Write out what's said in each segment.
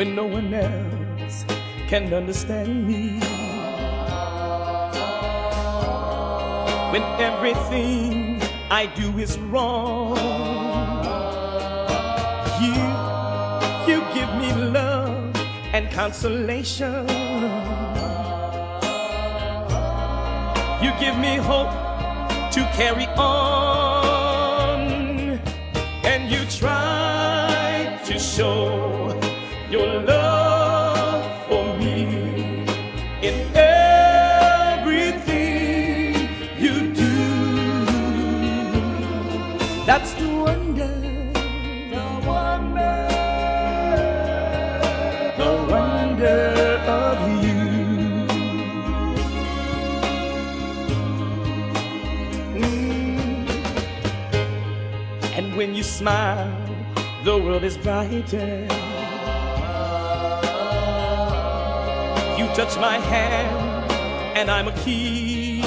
when no one else can understand me. When everything I do is wrong, you, you give me love and consolation. You give me hope to carry on, and you try to show your love for me in everything you do. That's the wonder, the wonder, the wonder of you. Mm. And when you smile, the world is brighter. You touch my hand, and I'm a king.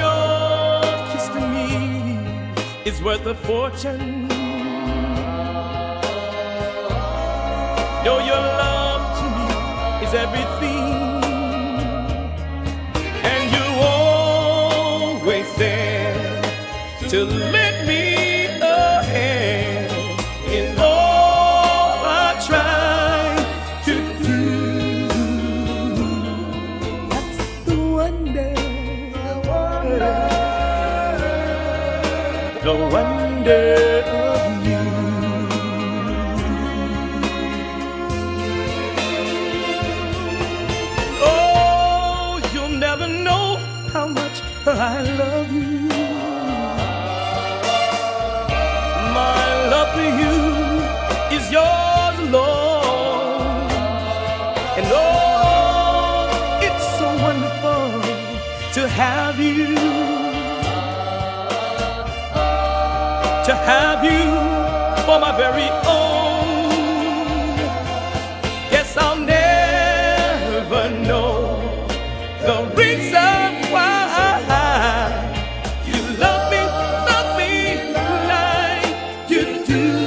Your kiss to me is worth a fortune. Yo, your love to me is everything. The wonder of you. Oh, you'll never know how much I love you. My love for you is yours alone. And oh, it's so wonderful to have you. to have you for my very own. Yes, I'll never know the reason why you love me, love me like you do.